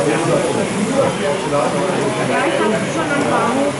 Ja, ich habe schon am Bahnhof.